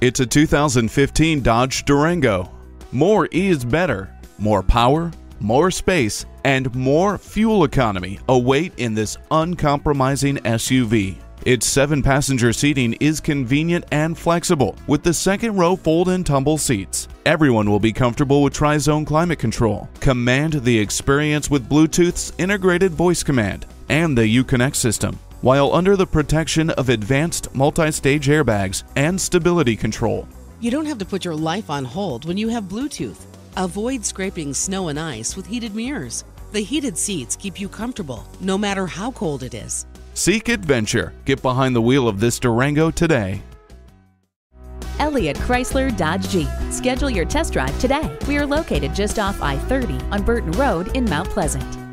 It's a 2015 Dodge Durango. More is better. More power, more space, and more fuel economy await in this uncompromising SUV. Its seven passenger seating is convenient and flexible with the second row fold and tumble seats. Everyone will be comfortable with Tri-Zone climate control. Command the experience with Bluetooth's integrated voice command and the Uconnect system while under the protection of advanced multi-stage airbags and stability control. You don't have to put your life on hold when you have Bluetooth. Avoid scraping snow and ice with heated mirrors. The heated seats keep you comfortable no matter how cold it is. Seek adventure. Get behind the wheel of this Durango today. Elliott Chrysler Dodge Jeep. Schedule your test drive today. We are located just off I 30 on Burton Road in Mount Pleasant.